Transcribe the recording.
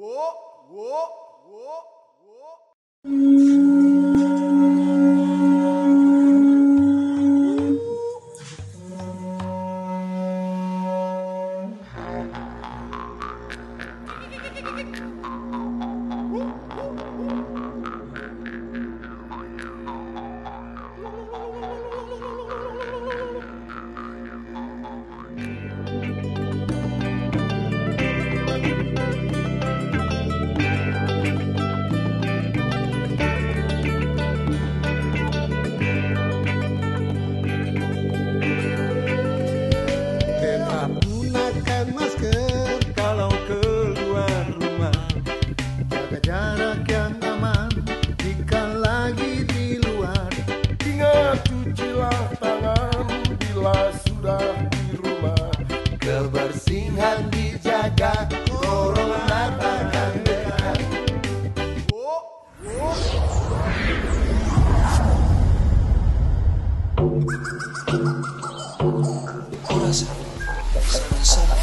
我我我我。Hold on a second. Seven, seven.